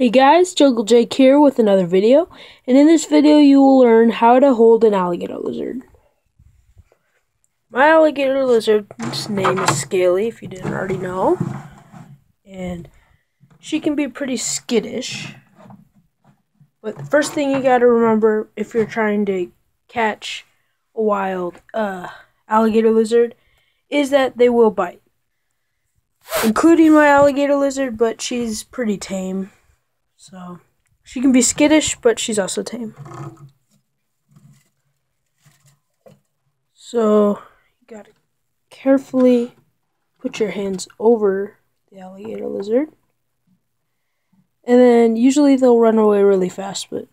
Hey guys, Jungle Jake here with another video, and in this video you will learn how to hold an alligator lizard. My alligator lizard's name is Scaly, if you didn't already know, and she can be pretty skittish. But the first thing you gotta remember if you're trying to catch a wild uh, alligator lizard is that they will bite. Including my alligator lizard, but she's pretty tame. So she can be skittish, but she's also tame. So you gotta carefully put your hands over the alligator lizard. And then usually they'll run away really fast, but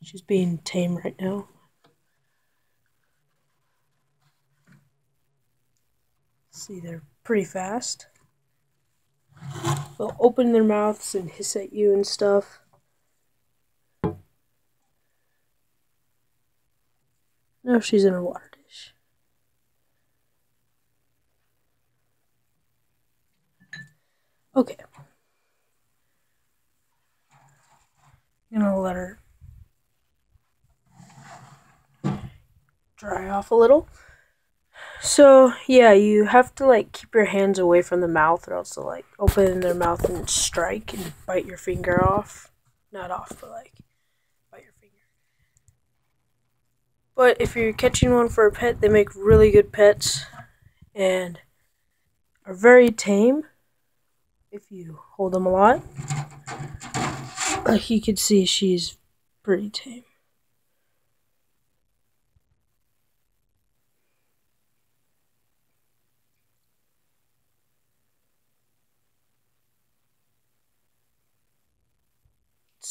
she's being tame right now. See, they're pretty fast. They'll open their mouths and hiss at you and stuff. Now she's in her water dish. Okay. I'm gonna let her dry off a little. So yeah, you have to like keep your hands away from the mouth, or else they'll like open their mouth and strike and bite your finger off. Not off, but like bite your finger. But if you're catching one for a pet, they make really good pets and are very tame if you hold them a lot. Like you can see, she's pretty tame.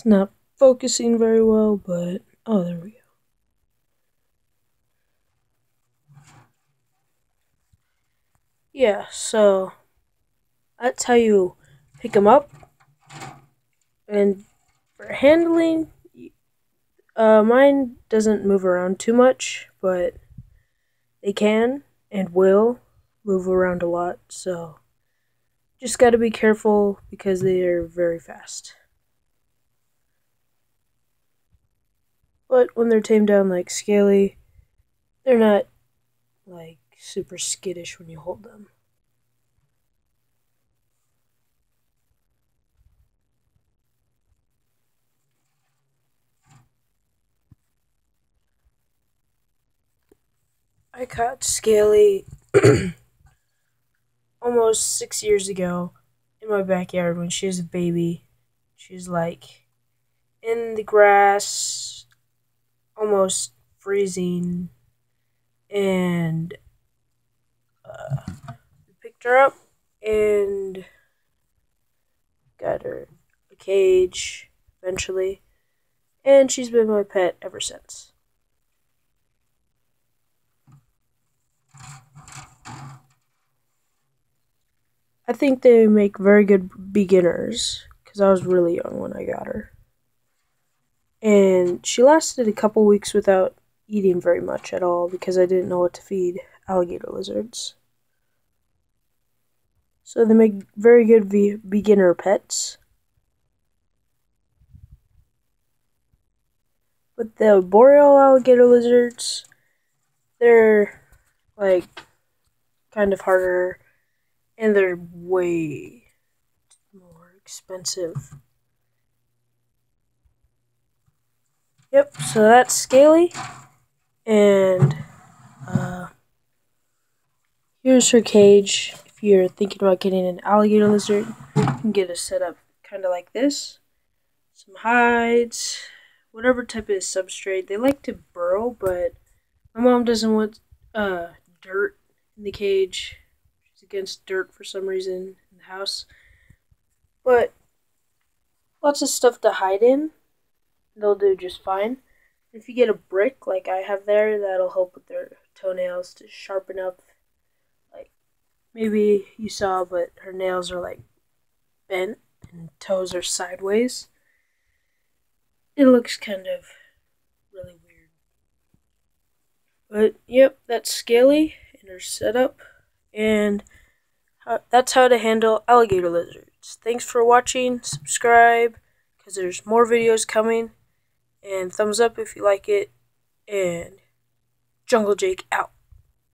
It's not focusing very well, but oh, there we go. Yeah, so that's how you pick them up. And for handling, uh, mine doesn't move around too much, but they can and will move around a lot, so just got to be careful because they are very fast. But when they're tamed down like Scaly, they're not like super skittish when you hold them. I caught Scaly almost six years ago in my backyard when she was a baby. She was like in the grass almost freezing, and uh, picked her up and got her a cage eventually, and she's been my pet ever since. I think they make very good beginners because I was really young when I got her and she lasted a couple weeks without eating very much at all because I didn't know what to feed alligator lizards. So they make very good beginner pets. But the arboreal alligator lizards, they're like kind of harder and they're way more expensive. Yep, so that's Scaly. And uh, here's her cage. If you're thinking about getting an alligator lizard, you can get it set up kind of like this. Some hides, whatever type of substrate. They like to burrow, but my mom doesn't want uh, dirt in the cage. She's against dirt for some reason in the house. But lots of stuff to hide in they'll do just fine. If you get a brick like I have there, that'll help with their toenails to sharpen up. Like maybe you saw, but her nails are like bent and toes are sideways. It looks kind of really weird. But yep, that's Scaly in her setup, and how, that's how to handle alligator lizards. Thanks for watching. Subscribe because there's more videos coming. And thumbs up if you like it. And Jungle Jake out.